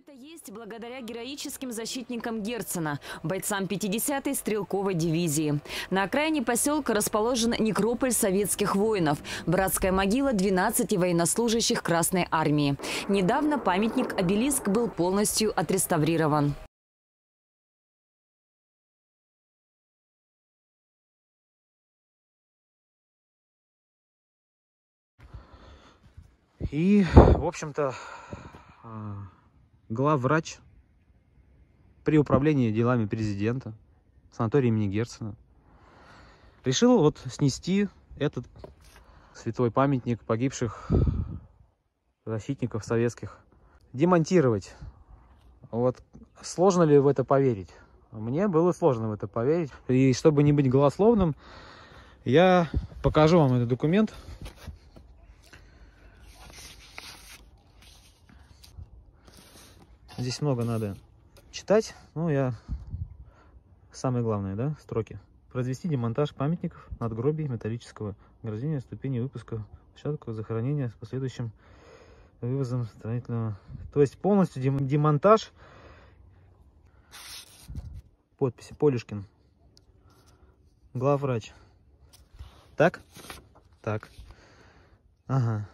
это есть благодаря героическим защитникам Герцена, бойцам 50-й стрелковой дивизии. На окраине поселка расположен некрополь советских воинов, братская могила 12 военнослужащих Красной Армии. Недавно памятник-обелиск был полностью отреставрирован. И, в общем-то, а, главврач при управлении делами президента санатория имени Герцена решил вот снести этот святой памятник погибших защитников советских, демонтировать. Вот сложно ли в это поверить? Мне было сложно в это поверить. И чтобы не быть голословным, я покажу вам этот документ. Здесь много надо читать. Ну, я... Самое главное, да, строки. Произвести демонтаж памятников, надгробий, металлического ограждения, ступени выпуска, площадку захоронения с последующим вывозом строительного. То есть полностью дем демонтаж. Подписи Полюшкин. Главврач. Так? Так. Ага.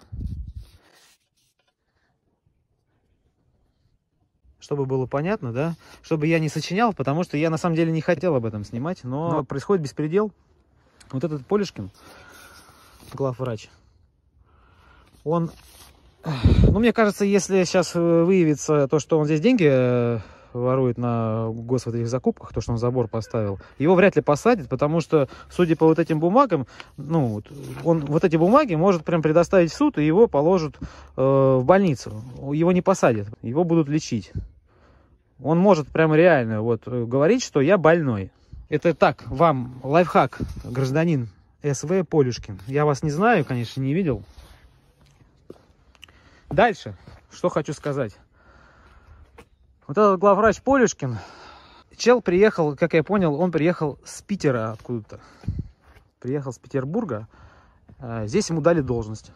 Чтобы было понятно, да, чтобы я не сочинял, потому что я на самом деле не хотел об этом снимать, но, но происходит беспредел. Вот этот Полишкин, главврач, он, ну, мне кажется, если сейчас выявится то, что он здесь деньги э, ворует на гос вот этих закупках, то, что он забор поставил, его вряд ли посадят, потому что, судя по вот этим бумагам, ну, он вот эти бумаги может прям предоставить в суд, и его положат э, в больницу. Его не посадят, его будут лечить. Он может прямо реально вот э, говорить, что я больной. Это так, вам лайфхак, гражданин СВ Полюшкин. Я вас не знаю, конечно, не видел. Дальше, что хочу сказать. Вот этот главврач Полюшкин, чел приехал, как я понял, он приехал с Питера откуда-то. Приехал с Петербурга. Э, здесь ему дали должность.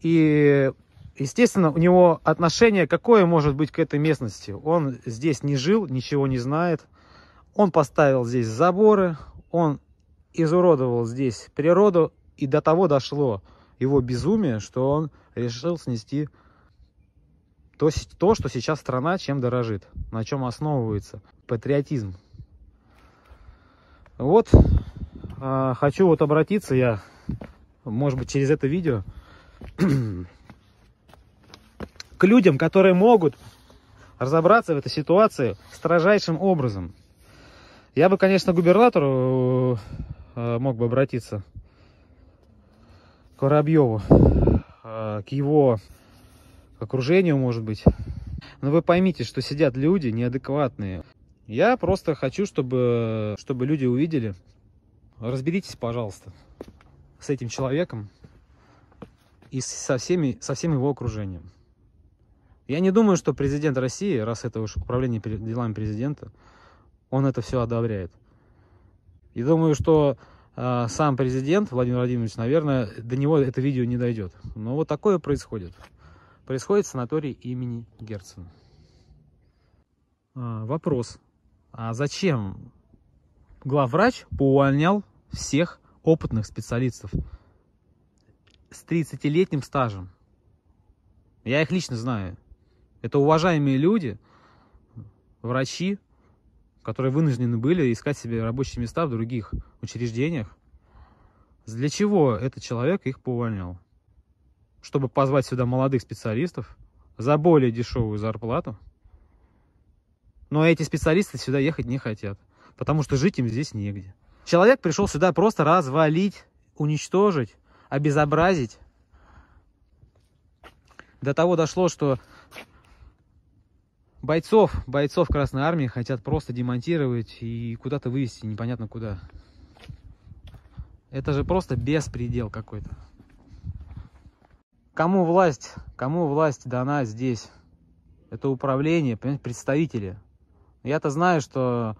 И, естественно, у него отношение какое может быть к этой местности. Он здесь не жил, ничего не знает. Он поставил здесь заборы, он изуродовал здесь природу. И до того дошло его безумие, что он решил снести то, то что сейчас страна чем дорожит, на чем основывается патриотизм. Вот, э, хочу вот обратиться я, может быть, через это видео, к людям, которые могут разобраться в этой ситуации строжайшим образом. Я бы, конечно, губернатору э, мог бы обратиться, к Воробьеву, э, к его окружению, может быть. Но вы поймите, что сидят люди неадекватные. Я просто хочу, чтобы, чтобы люди увидели. Разберитесь, пожалуйста, с этим человеком и со, всеми, со всем его окружением. Я не думаю, что президент России, раз это уж управление делами президента, он это все одобряет. И думаю, что э, сам президент Владимир Владимирович, наверное, до него это видео не дойдет. Но вот такое происходит. Происходит в санатории имени Герцена. А, вопрос. А зачем главврач поувольнял всех опытных специалистов? С 30-летним стажем. Я их лично знаю. Это уважаемые люди, врачи, которые вынуждены были искать себе рабочие места в других учреждениях. Для чего этот человек их поувольнял? Чтобы позвать сюда молодых специалистов за более дешевую зарплату. Но эти специалисты сюда ехать не хотят, потому что жить им здесь негде. Человек пришел сюда просто развалить, уничтожить обезобразить. До того дошло, что бойцов, бойцов Красной Армии хотят просто демонтировать и куда-то вывести, непонятно куда. Это же просто беспредел какой-то. Кому власть, кому власть дана здесь? Это управление, представители. Я-то знаю, что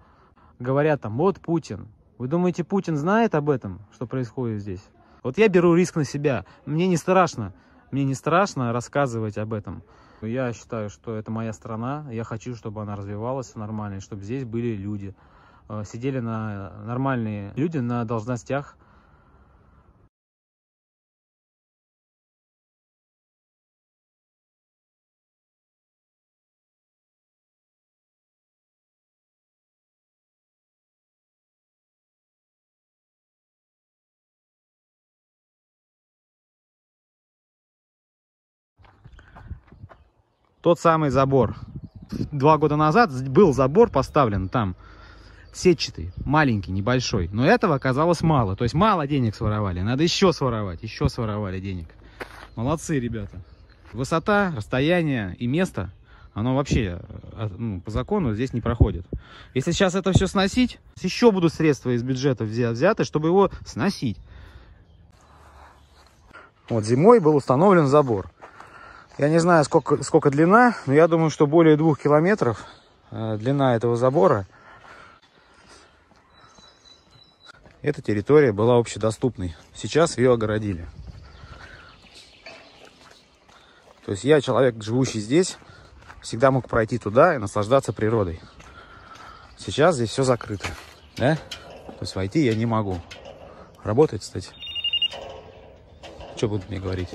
говорят там, вот Путин. Вы думаете, Путин знает об этом, что происходит здесь? Вот я беру риск на себя. Мне не страшно. Мне не страшно рассказывать об этом. Я считаю, что это моя страна. Я хочу, чтобы она развивалась нормально, чтобы здесь были люди. Э, сидели на нормальные люди на должностях. Тот самый забор. Два года назад был забор поставлен там сетчатый, маленький, небольшой. Но этого оказалось мало. То есть мало денег своровали. Надо еще своровать, еще своровали денег. Молодцы, ребята. Высота, расстояние и место, оно вообще э, ну, по закону здесь не проходит. Если сейчас это все сносить, еще будут средства из бюджета взяты, чтобы его сносить. Вот зимой был установлен забор. Я не знаю, сколько, сколько длина, но я думаю, что более двух километров э, длина этого забора. Эта территория была общедоступной. Сейчас ее огородили. То есть я, человек, живущий здесь, всегда мог пройти туда и наслаждаться природой. Сейчас здесь все закрыто. Да? То есть войти я не могу. Работает, кстати. Что будут мне говорить?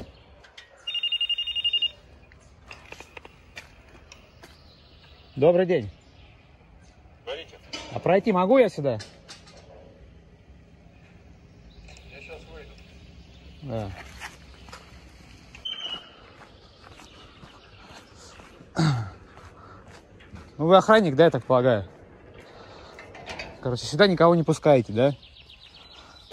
Добрый день. Говорите. А пройти могу я сюда? Да. Ну, вы охранник, да, я так полагаю? Короче, сюда никого не пускаете, да?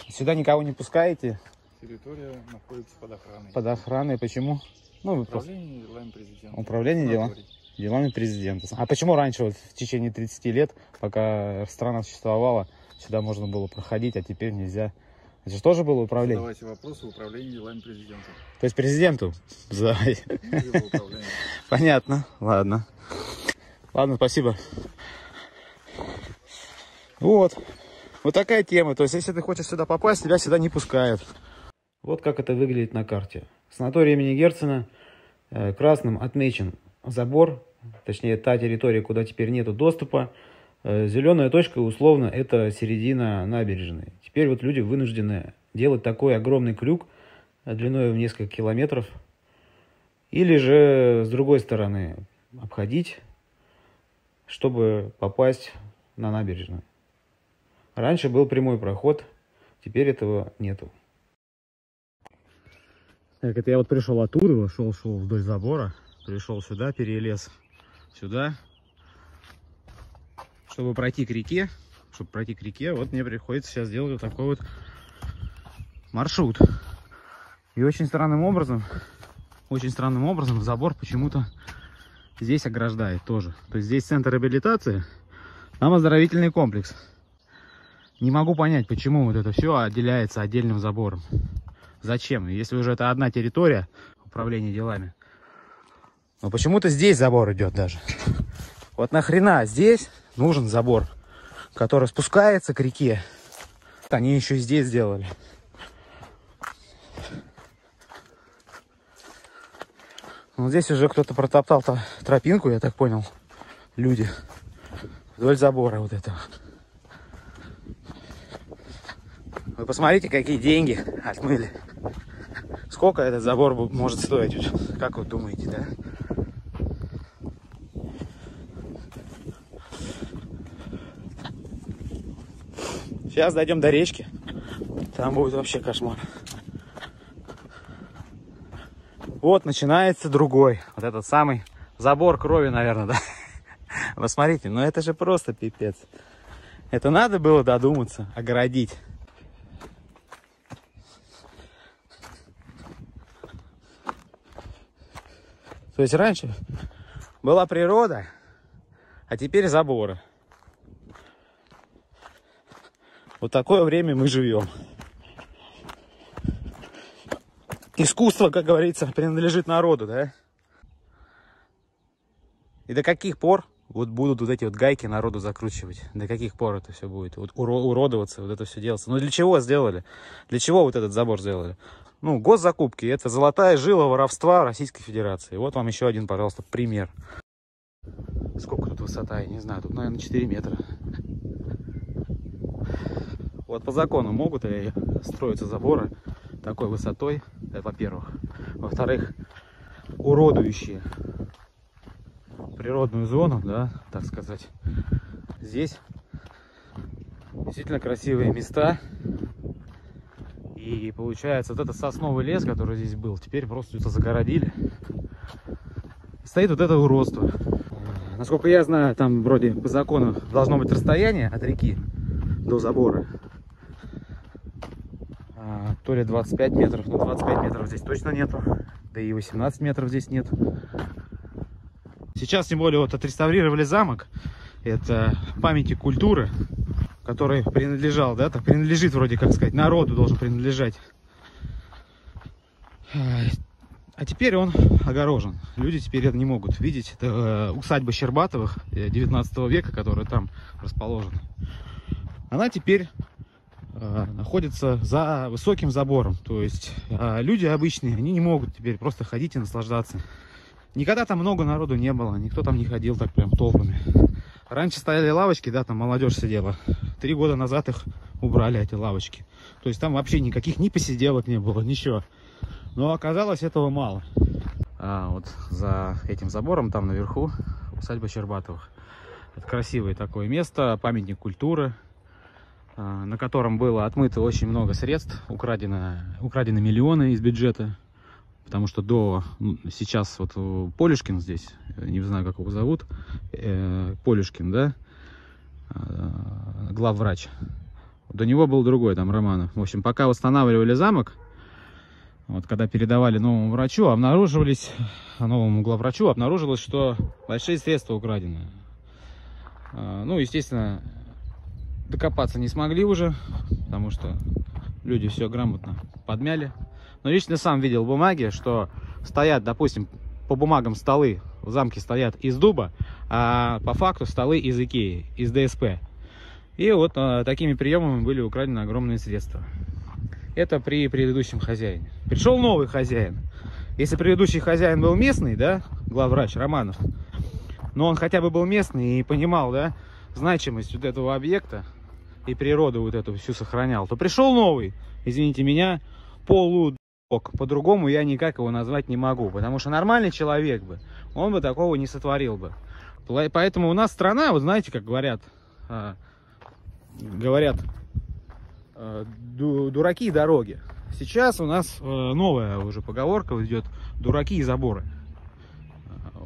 Сюда никого не пускаете? Территория находится под охраной. Под охраной. Почему? Ну, вы просто... Управление делами президента. Управление говорить. Делами президента. А почему раньше, вот, в течение 30 лет, пока страна существовала, сюда можно было проходить, а теперь нельзя? Это же тоже было управление? Задавайте вопросы в управлении делами президента. То есть президенту управления. Понятно. Ладно. Ладно, спасибо. Вот. Вот такая тема. То есть, если ты хочешь сюда попасть, тебя сюда не пускают. Вот как это выглядит на карте. Санаторий имени Герцена э, красным отмечен забор, точнее та территория, куда теперь нету доступа. Э, Зеленая точка условно это середина набережной. Теперь вот люди вынуждены делать такой огромный крюк э, длиной в несколько километров. Или же с другой стороны обходить, чтобы попасть на набережную. Раньше был прямой проход, теперь этого нету. Так, это я вот пришел оттуда, шел, шел вдоль забора, пришел сюда, перелез сюда, чтобы пройти к реке, чтобы пройти к реке, вот мне приходится сейчас делать вот такой вот маршрут. И очень странным образом, очень странным образом забор почему-то здесь ограждает тоже. То есть здесь центр реабилитации, там оздоровительный комплекс. Не могу понять, почему вот это все отделяется отдельным забором. Зачем? Если уже это одна территория управления делами. Но почему-то здесь забор идет даже. Вот нахрена здесь нужен забор, который спускается к реке. Они еще и здесь сделали. Ну, здесь уже кто-то протоптал -то тропинку, я так понял. Люди. Вдоль забора вот этого. Вы посмотрите, какие деньги отмыли. Сколько этот забор может стоить? Как вы думаете, да? Сейчас дойдем до речки. Там будет вообще кошмар. Вот начинается другой. Вот этот самый забор крови, наверное, да? Посмотрите, ну это же просто пипец. Это надо было додуматься, огородить. То есть раньше была природа, а теперь заборы. Вот такое время мы живем. Искусство, как говорится, принадлежит народу, да? И до каких пор вот будут вот эти вот гайки народу закручивать. До каких пор это все будет? Вот уро- уродоваться, вот это все делаться. Ну для чего сделали? Для чего вот этот забор сделали? Ну, госзакупки. Это золотая жила воровства Российской Федерации. Вот вам еще один, пожалуйста, пример. Сколько тут высота, я не знаю. Тут, наверное, 4 метра. Вот по закону могут ли строиться заборы такой высотой, это во-первых. Во-вторых, уродующие природную зону, да, так сказать. Здесь действительно красивые места. И получается, вот этот сосновый лес, который здесь был, теперь просто это загородили. Стоит вот это уродство. Насколько я знаю, там вроде по закону должно быть расстояние от реки до забора. А, то ли 25 метров, но 25 метров здесь точно нету. Да и 18 метров здесь нет. Сейчас, тем более, вот отреставрировали замок. Это памятник культуры, который принадлежал, да, так принадлежит вроде, как сказать, народу должен принадлежать. А теперь он огорожен. Люди теперь это не могут видеть. Это э, усадьба Щербатовых 19 века, которая там расположена. Она теперь э, находится за высоким забором. То есть э, люди обычные, они не могут теперь просто ходить и наслаждаться. Никогда там много народу не было, никто там не ходил так прям толпами. Раньше стояли лавочки, да, там молодежь сидела. Три года назад их убрали, эти лавочки. То есть там вообще никаких ни посиделок не было, ничего. Но оказалось этого мало. А вот за этим забором, там наверху, усадьба Щербатовых. Это красивое такое место, памятник культуры, на котором было отмыто очень много средств, украдено, украдены миллионы из бюджета. Потому что до сейчас вот Полюшкин здесь, не знаю, как его зовут, э, Полюшкин, да, э, главврач. До него был другой, там, Романов. В общем, пока восстанавливали замок, вот когда передавали новому врачу, обнаруживались, новому главврачу обнаружилось, что большие средства украдены. А, ну, естественно, докопаться не смогли уже, потому что люди все грамотно подмяли. Но лично сам видел бумаги, что стоят, допустим, по бумагам столы в замке стоят из дуба, а по факту столы из Икеи, из ДСП. И вот а, такими приемами были украдены огромные средства. Это при предыдущем хозяине. Пришел новый хозяин. Если предыдущий хозяин был местный, да, главврач Романов, но он хотя бы был местный и понимал, да, значимость вот этого объекта и природу вот эту всю сохранял, то пришел новый, извините меня, полу по-другому я никак его назвать не могу, потому что нормальный человек бы, он бы такого не сотворил бы. Поэтому у нас страна, вот знаете, как говорят, а, говорят, Э, дураки и дороги. Сейчас у нас э, новая уже поговорка идет дураки и заборы.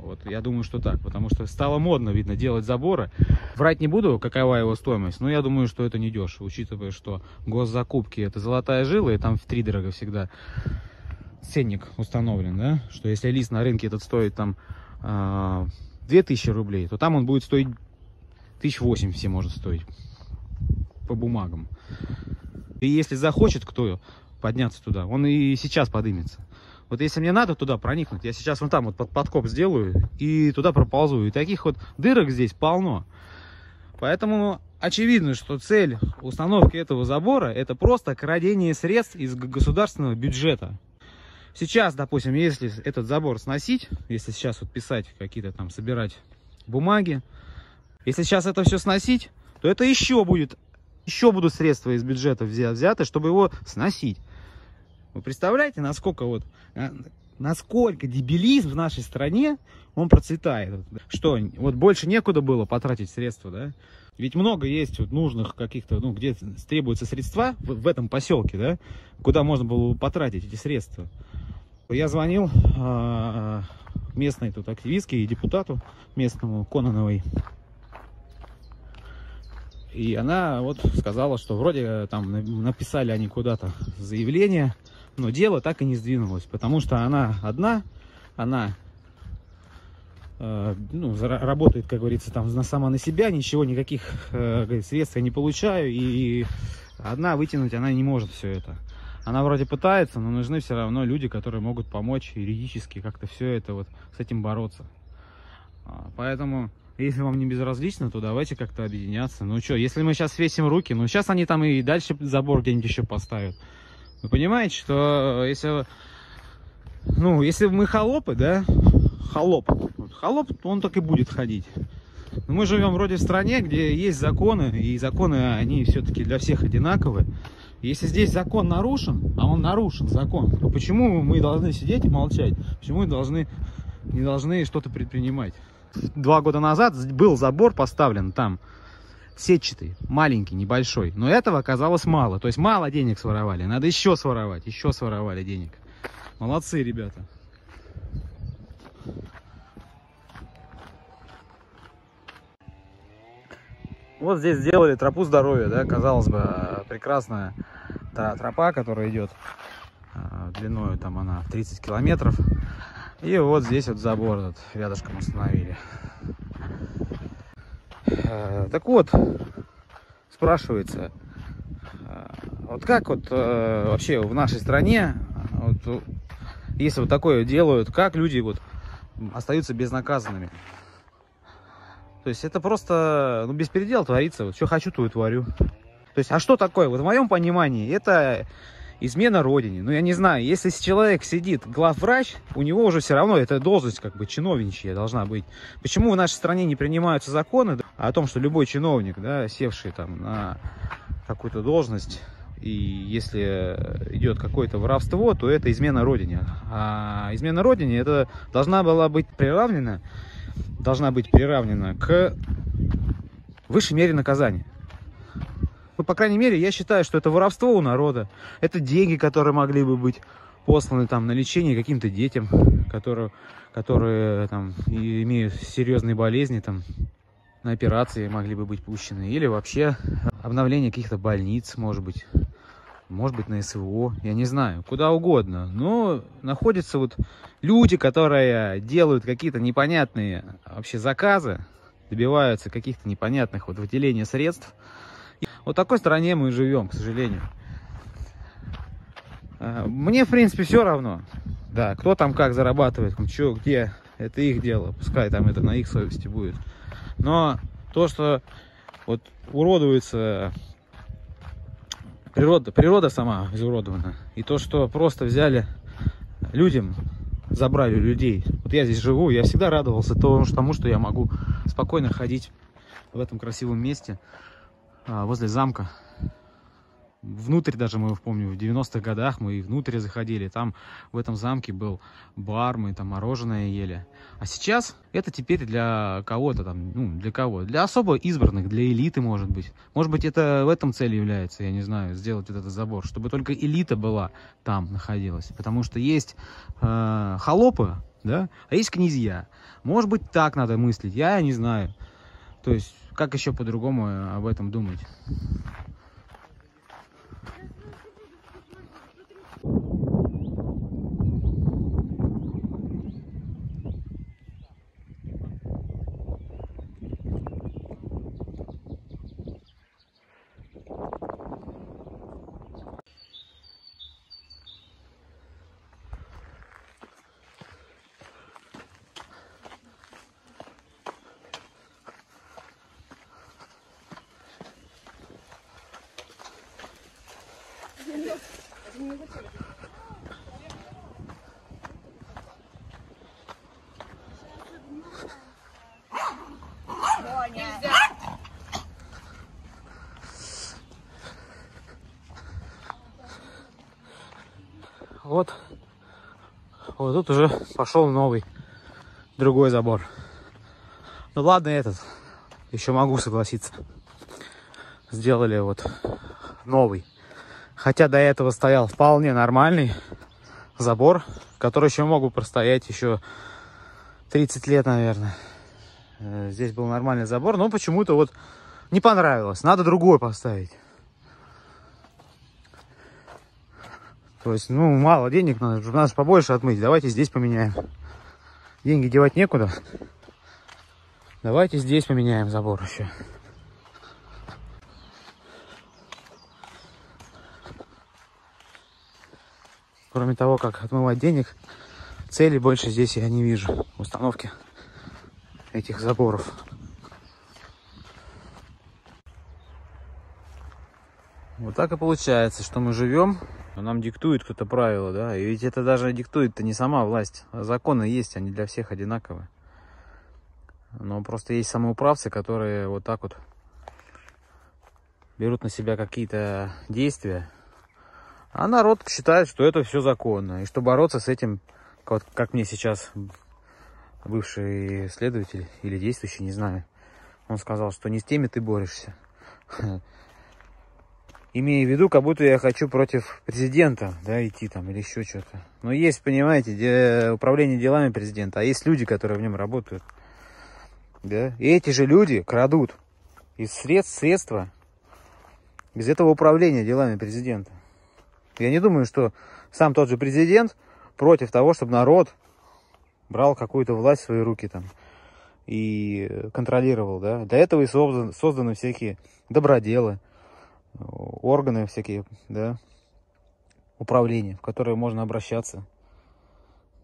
Вот, я думаю, что так, потому что стало модно, видно, делать заборы. Врать не буду, какова его стоимость, но я думаю, что это не дешево, учитывая, что госзакупки это золотая жила, и там в три дорого всегда ценник установлен, да, что если лист на рынке этот стоит там 2000 рублей, то там он будет стоить 1008 все может стоить по бумагам. И если захочет кто подняться туда, он и сейчас подымется. Вот если мне надо туда проникнуть, я сейчас вон там вот под подкоп сделаю и туда проползу. И таких вот дырок здесь полно. Поэтому очевидно, что цель установки этого забора это просто крадение средств из государственного бюджета. Сейчас, допустим, если этот забор сносить, если сейчас вот писать какие-то там, собирать бумаги, если сейчас это все сносить, то это еще будет еще будут средства из бюджета взяты, чтобы его сносить. Вы представляете, насколько вот, а, насколько дебилизм в нашей стране, он процветает. Что, вот больше некуда было потратить средства, да? Ведь много есть вот нужных каких-то, ну, где требуются средства в, в этом поселке, да, куда можно было потратить эти средства. Я звонил э, местной тут активистке и депутату местному Кононовой и она вот сказала, что вроде там написали они куда-то заявление, но дело так и не сдвинулось, потому что она одна, она э, ну, работает, как говорится, там сама на себя, ничего, никаких э, средств я не получаю, и одна вытянуть она не может все это. Она вроде пытается, но нужны все равно люди, которые могут помочь юридически как-то все это вот с этим бороться. А, поэтому Если вам не безразлично, то давайте как-то объединяться. Ну что, если мы сейчас свесим руки, ну сейчас они там и дальше забор где-нибудь еще поставят. Вы понимаете, что если... Ну, если мы холопы, да, холоп. Холоп, он так и будет ходить. Но мы живем вроде в стране, где есть законы, и законы, они все-таки для всех одинаковые. Если здесь закон нарушен, а он нарушен, закон, то почему мы должны сидеть и молчать? Почему мы должны, не должны что-то предпринимать? Два года назад был забор поставлен там, сетчатый, маленький, небольшой. Но этого оказалось мало. То есть мало денег своровали. Надо еще своровать, еще своровали денег. Молодцы, ребята. Вот здесь сделали тропу здоровья, да, казалось бы, прекрасная тропа, которая идет а, длиною, там она 30 километров. И вот здесь вот забор этот рядышком установили. А, так вот, спрашивается, а, вот как вот вообще в нашей стране, вот, если вот такое делают, как люди вот остаются безнаказанными? То есть это просто ну, беспредел творится. Вот что хочу, то и творю. То есть, а что такое? Вот в моем понимании это измена родине. Ну, я не знаю, если человек сидит главврач, у него уже все равно эта должность как бы чиновничья должна быть. Почему в нашей стране не принимаются законы о том, что любой чиновник, да, севший там на какую-то должность, и если идет какое-то воровство, то это измена родине. А измена родине это должна была быть приравнена должна быть приравнена к высшей мере наказания. Ну, по крайней мере, я считаю, что это воровство у народа. Это деньги, которые могли бы быть посланы там на лечение каким-то детям, которые, которые там имеют серьезные болезни, там на операции могли бы быть пущены. Или вообще обновление каких-то больниц, может быть может быть на СВО, я не знаю, куда угодно. Но находятся вот люди, которые делают какие-то непонятные вообще заказы, добиваются каких-то непонятных вот выделения средств. Вот такой стране мы живем, к сожалению. А, мне, в принципе, все равно. Да, кто там как зарабатывает, что, где, это их дело. Пускай там это на их совести будет. Но то, что вот уродуется природа, природа сама изуродована. И то, что просто взяли людям, забрали людей. Вот я здесь живу, я всегда радовался тому, что я могу спокойно ходить в этом красивом месте возле замка. Внутрь даже мы помню в 90-х годах мы и внутрь заходили. Там в этом замке был бар мы там мороженое ели. А сейчас это теперь для кого-то там ну для кого? Для особо избранных для элиты может быть. Может быть это в этом цель является я не знаю сделать вот этот забор чтобы только элита была там находилась. Потому что есть э, холопы да а есть князья. Может быть так надо мыслить я не знаю. То есть как еще по-другому об этом думать Вот, вот тут уже пошел новый, другой забор. Ну ладно этот, еще могу согласиться. Сделали вот новый. Хотя до этого стоял вполне нормальный забор, который еще мог бы простоять еще 30 лет, наверное. Э, здесь был нормальный забор, но почему-то вот не понравилось. Надо другой поставить. То есть, ну, мало денег надо, надо побольше отмыть. Давайте здесь поменяем. Деньги девать некуда. Давайте здесь поменяем забор еще. Кроме того, как отмывать денег, цели больше здесь я не вижу. Установки этих заборов. Вот так и получается, что мы живем, но нам диктует кто-то правила, да? И ведь это даже диктует-то не сама власть. А законы есть, они для всех одинаковые. Но просто есть самоуправцы, которые вот так вот берут на себя какие-то действия, а народ считает, что это все законно, и что бороться с этим, вот как мне сейчас бывший следователь или действующий, не знаю, он сказал, что не с теми ты борешься. Имея в виду, как будто я хочу против президента, да, идти там или еще что-то. Но есть, понимаете, де, управление делами президента, а есть люди, которые в нем работают. Да? И эти же люди крадут из средств средства без этого управления делами президента. Я не думаю, что сам тот же президент против того, чтобы народ брал какую-то власть в свои руки там и контролировал, да. Для этого и созданы, созданы всякие доброделы, органы всякие, да, управления, в которые можно обращаться,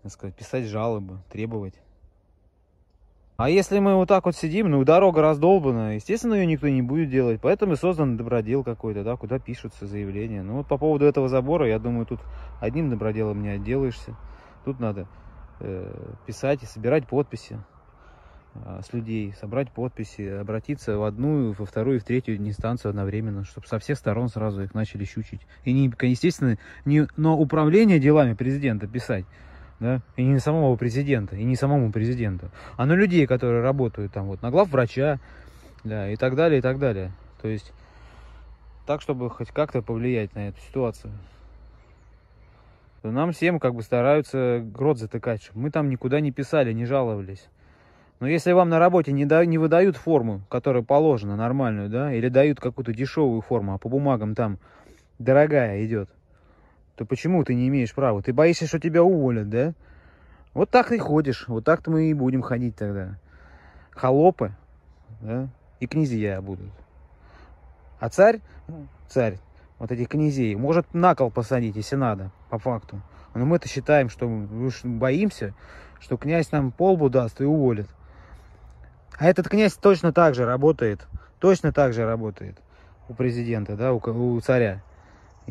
так сказать, писать жалобы, требовать. А если мы вот так вот сидим, ну, дорога раздолбана, естественно, ее никто не будет делать. Поэтому и создан добродел какой-то, да, куда пишутся заявления. Ну, вот по поводу этого забора, я думаю, тут одним доброделом не отделаешься. Тут надо э, писать и собирать подписи э, с людей, собрать подписи, обратиться в одну, во вторую и в третью инстанцию одновременно, чтобы со всех сторон сразу их начали щучить. И, не, естественно, не на управление делами президента писать, да, и не самого президента, и не самому президенту, а на людей, которые работают там вот, на глав врача, да, и так далее, и так далее. То есть так, чтобы хоть как-то повлиять на эту ситуацию. Нам всем как бы стараются рот затыкать, чтобы мы там никуда не писали, не жаловались. Но если вам на работе не, да, не выдают форму, которая положена, нормальную, да, или дают какую-то дешевую форму, а по бумагам там дорогая идет, то почему ты не имеешь права? Ты боишься, что тебя уволят, да? Вот так ты ходишь, вот так-то мы и будем ходить тогда. Холопы, да, и князья будут. А царь, царь, вот этих князей, может на кол посадить, если надо, по факту. Но мы-то считаем, что мы боимся, что князь нам полбу даст и уволит. А этот князь точно так же работает, точно так же работает у президента, да, у, у царя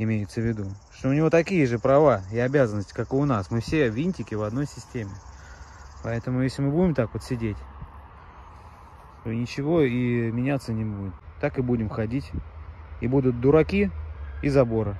имеется в виду, что у него такие же права и обязанности, как и у нас. Мы все винтики в одной системе. Поэтому если мы будем так вот сидеть, то ничего и меняться не будет. Так и будем ходить. И будут дураки и забора.